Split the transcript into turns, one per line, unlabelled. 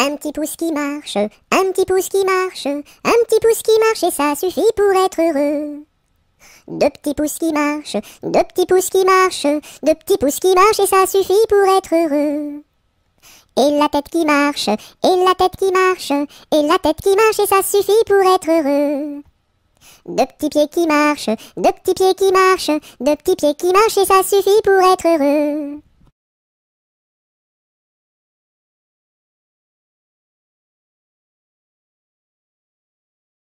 Un petit pouce qui marche, un petit pouce qui marche, un petit pouce qui marche et ça suffit pour être heureux. Deux petits pouces qui marchent, deux petits pouces qui marchent, deux petits pouces qui marchent et ça suffit pour être heureux. Et la tête qui marche, et la tête qui marche, et la tête qui marche et ça suffit pour être heureux. Deux petits pieds qui marchent, deux petits pieds qui marchent, deux petits pieds qui marchent et ça suffit pour être heureux.